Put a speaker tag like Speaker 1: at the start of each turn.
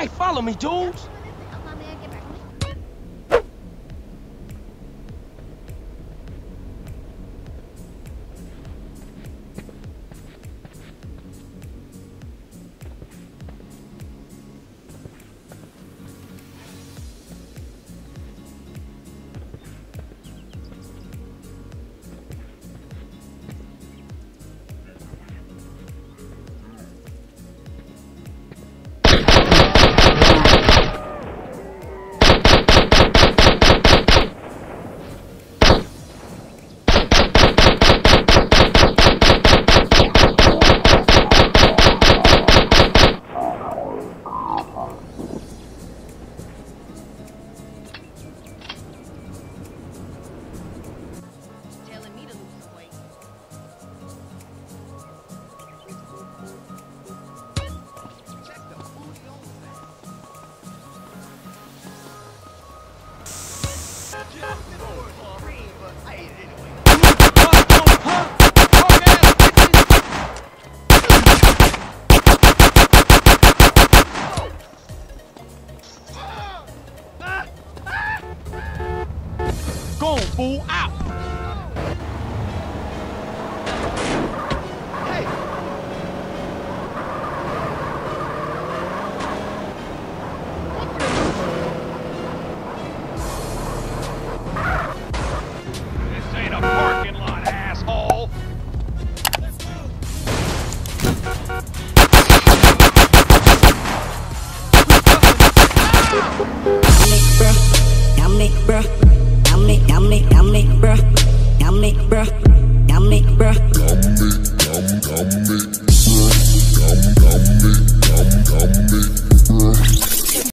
Speaker 1: Hey, follow me, dudes. Fool, out.
Speaker 2: Bruh.